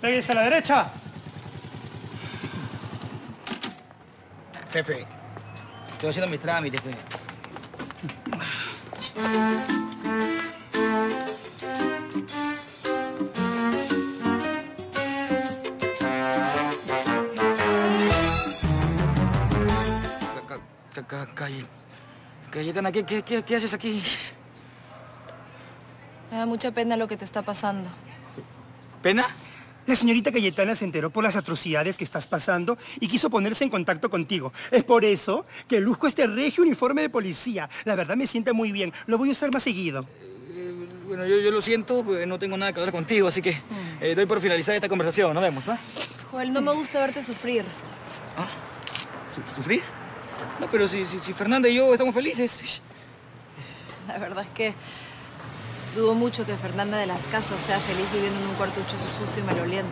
Péguese a la derecha. Jefe, estoy haciendo mis trámites, jefe. Calle- Cayetana, ¿qué, qué, qué, qué haces aquí? Me da mucha pena lo que te está pasando. ¿Pena? La señorita Cayetana se enteró por las atrocidades que estás pasando y quiso ponerse en contacto contigo. Es por eso que luzco este regio uniforme de policía. La verdad me siente muy bien. Lo voy a usar más seguido. Eh, bueno, yo, yo lo siento, pues, no tengo nada que hablar contigo, así que eh, doy por finalizada esta conversación. Nos vemos, ¿ah? Joel, no me gusta verte sufrir. ¿Su- ¿Sufrir? No, pero si, si, si Fernanda y yo estamos felices. La verdad es que dudo mucho que Fernanda de las Casas sea feliz viviendo en un cuartucho sucio y maloliente.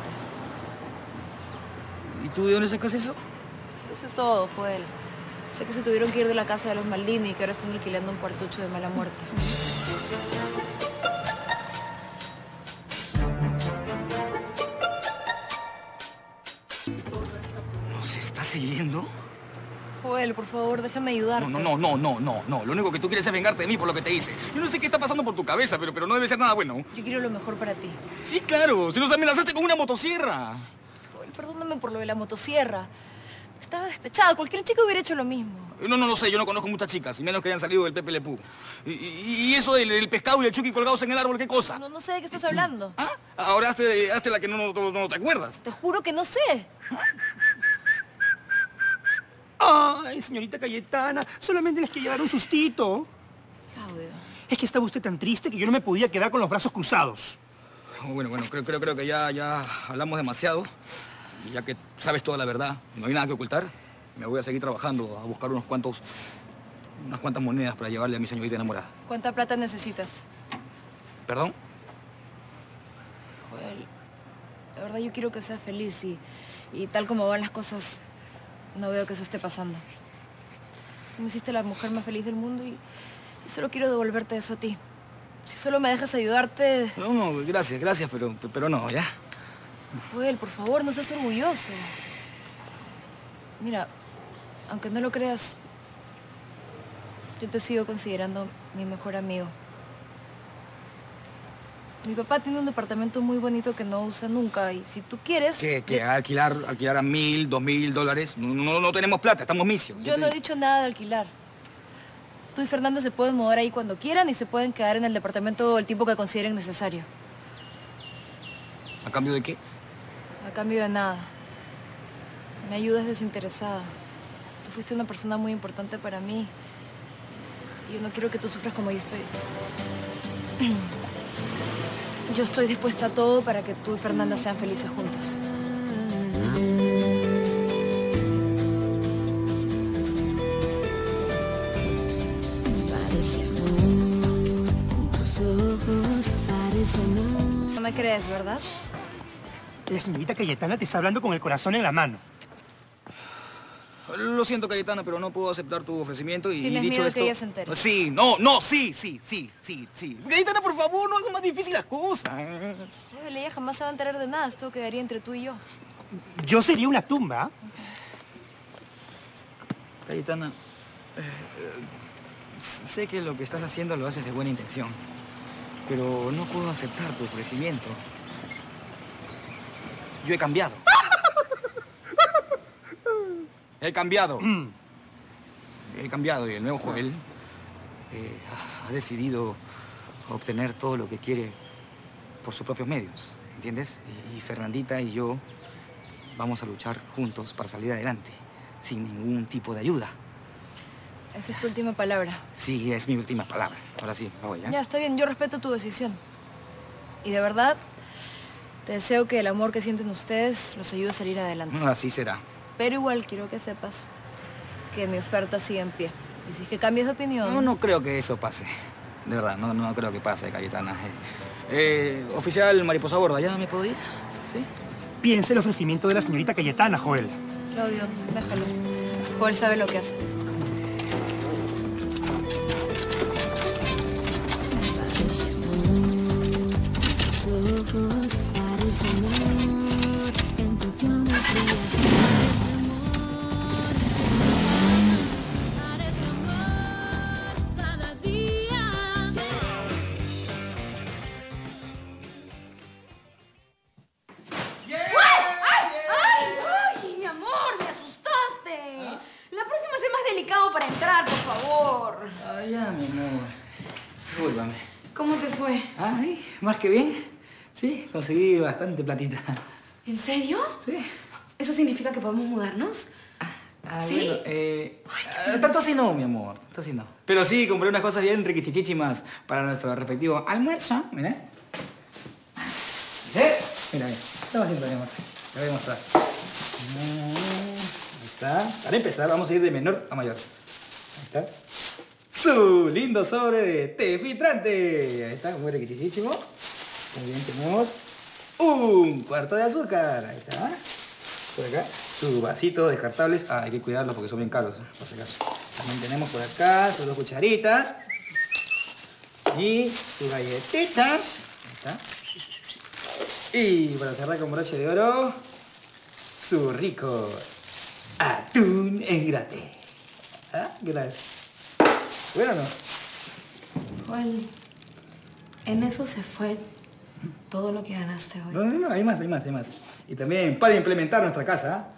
¿Y tú de dónde sacas eso? Lo sé todo, Joel. Sé que se tuvieron que ir de la casa de los Maldini y que ahora están alquilando un cuartucho de mala muerte. Joel, por favor, déjame ayudarte. No, no, no, no, no, no. Lo único que tú quieres es vengarte de mí por lo que te hice. Yo no sé qué está pasando por tu cabeza, pero, pero no debe ser nada bueno. Yo quiero lo mejor para ti. Sí, claro. Si nos amenazaste con una motosierra. Joel, perdóname por lo de la motosierra. Estaba despechada. Cualquier chico hubiera hecho lo mismo. No, no lo sé. Yo no conozco muchas chicas, y menos que hayan salido del Pepe Le Pew. Y, y- y eso del, del pescado y el chucky colgados en el árbol, ¿qué cosa? No, no sé de qué estás hablando. ¿Ah? Ahora hazte, hazte la que no, no, no- no te acuerdas. Te juro que no sé. Ay, señorita Cayetana, solamente les quería dar un sustito. Claudio. Es que estaba usted tan triste que yo no me podía quedar con los brazos cruzados. Oh, Bueno, bueno, creo, creo, creo que ya, ya hablamos demasiado. Y ya que sabes toda la verdad, no hay nada que ocultar, me voy a seguir trabajando, a buscar unos cuantos, unas cuantas monedas para llevarle a mi señorita enamorada. ¿Cuánta plata necesitas? ¿Perdón? Joel, la verdad yo quiero que seas feliz y, y tal como van las cosas, no veo que eso esté pasando. Tú me hiciste la mujer más feliz del mundo y yo solo quiero devolverte eso a ti. Si solo me dejas ayudarte... No, no, gracias, gracias, pero, pero no, ¿ya? Joel, por favor, no seas orgulloso. Mira, aunque no lo creas, yo te sigo considerando mi mejor amigo. Mi papá tiene un departamento muy bonito que no usa nunca y si tú quieres... ¿Qué? ¿Alquilar, alquilar a mil, dos mil dólares? No, no, tenemos plata, estamos misios. Yo no he dicho nada de alquilar. Tú y Fernanda se pueden mudar ahí cuando quieran y se pueden quedar en el departamento el tiempo que consideren necesario. ¿A cambio de qué? A cambio de nada. Me ayudas desinteresada. Tú fuiste una persona muy importante para mí. Y yo no quiero que tú sufras como yo estoy. Yo estoy dispuesta a todo para que tú y Fernanda sean felices juntos. Parece amor en tus ojos, parece amor. No me crees, ¿verdad? La señorita Cayetana te está hablando con el corazón en la mano. Lo siento, Cayetana, pero no puedo aceptar tu ofrecimiento y ¿Tienes dicho miedo esto... que ella se entere? Sí, no, no, sí, sí, sí, sí, sí. Cayetana, por favor, no hagas más difícil las cosas. Oye, ella jamás se va a enterar de nada. Esto quedaría entre tú y yo. Yo sería una tumba. Cayetana, eh, eh, sé que lo que estás haciendo lo haces de buena intención, pero no puedo aceptar tu ofrecimiento. Yo he cambiado. He cambiado. Mm. He cambiado y el nuevo Joel eh, ha- decidido obtener todo lo que quiere por sus propios medios, ¿entiendes? Y, y Fernandita y yo vamos a luchar juntos para salir adelante, sin ningún tipo de ayuda. Esa es tu última palabra. Sí, es mi última palabra. Ahora sí, me voy, ¿ya? Ya, está bien. Yo respeto tu decisión. Y de verdad, te deseo que el amor que sienten ustedes los ayude a salir adelante. Así será. Pero igual quiero que sepas que mi oferta sigue en pie. Y si es que cambias de opinión... No, no creo que eso pase. De verdad, no, no creo que pase, Cayetana. Eh, eh, oficial Mariposa Gorda, ¿ya me puedo ir? ¿Sí? Piensa el ofrecimiento de la señorita Cayetana, Joel. Claudio, déjalo. Joel sabe lo que hace. Más que bien. Sí, conseguí bastante platita. ¿En serio? Sí. ¿Eso significa que podemos mudarnos? Ah, ¿Sí? bueno, eh, ah, tanto así no, mi amor, tanto así no. Pero sí, compré unas cosas bien riquichichichimas para nuestro respectivo almuerzo. Mira. ¿Eh? Mira, mira. Estamos haciendo, mi amor. Te voy a mostrar. Ahí está. Para empezar, vamos a ir de menor a mayor. Ahí está. Su lindo sobre de té filtrante. Ahí está, muy riquichichichimo. Muy bien, tenemos un cuarto de azúcar. Ahí está. Por acá, su vasito descartables. Ah, hay que cuidarlos porque son bien caros, ¿eh? por si acaso. También tenemos por acá sus dos cucharitas. Y sus galletitas. Ahí está. Y para cerrar con broche de oro, su rico atún en grate. ¿Ah? ¿Qué tal? ¿Bueno o no? Joel, en eso se fue todo lo que ganaste hoy. No, no, no, hay más, hay más, hay más. Y también para implementar nuestra casa,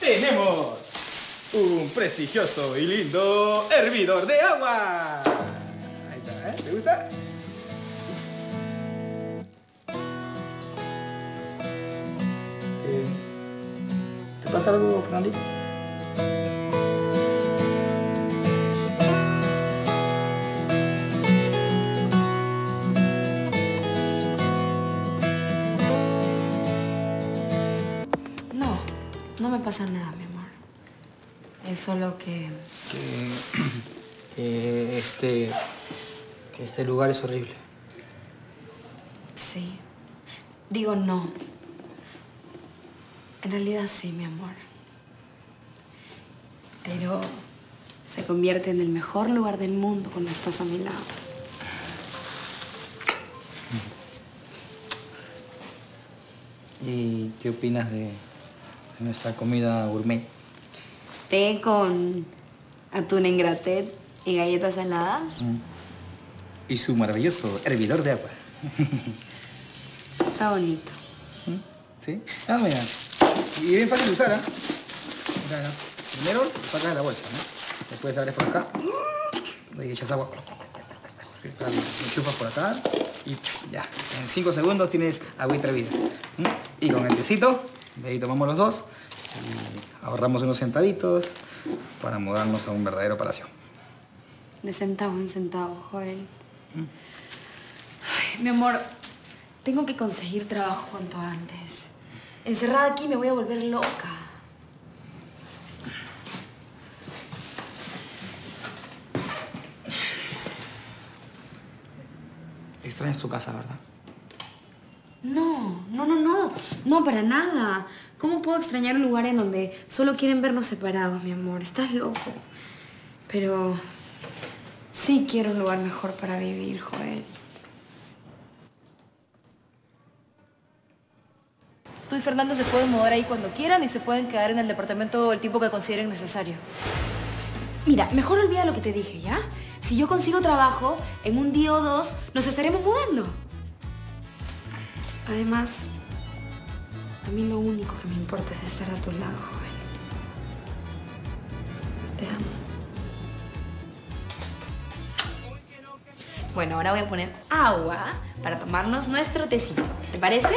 tenemos un prestigioso y lindo hervidor de agua. Ahí está, ¿eh? ¿Te gusta? ¿Te pasa algo, Fernandito? No me pasa nada, mi amor. Es solo que... Que, que este, que este lugar es horrible. Sí. Digo no. En realidad sí, mi amor. Pero se convierte en el mejor lugar del mundo cuando estás a mi lado. ¿Y qué opinas de, nuestra comida gourmet? Té con atún en gratet y galletas saladas. Y su maravilloso hervidor de agua. Está bonito. ¿Sí? Ah, mira. Y bien fácil de usar, ¿ah? Mira. Primero lo sacas de la bolsa, ¿no? Después abres por acá. Le echas agua. Lo enchufas por acá. Y ya. En cinco segundos tienes agüita hervida. ¿Mm? Y con el tecito, de ahí tomamos los dos. Y ahorramos unos centaditos para mudarnos a un verdadero palacio. De centavo en centavo, Joel. Ay, mi amor, tengo que conseguir trabajo cuanto antes. Encerrada aquí me voy a volver loca. Extrañas tu casa, ¿verdad? No, no, no, no. No, para nada. ¿Cómo puedo extrañar un lugar en donde solo quieren vernos separados, mi amor? Estás loco. Pero sí quiero un lugar mejor para vivir, Joel. Tú y Fernanda se pueden mudar ahí cuando quieran y se pueden quedar en el departamento el tiempo que consideren necesario. Mira, mejor olvida lo que te dije, ¿ya? Si yo consigo trabajo, en un día o dos nos estaremos mudando. Además, a mí lo único que me importa es estar a tu lado, joven. Te amo. Bueno, ahora voy a poner agua para tomarnos nuestro tecito. ¿Te parece?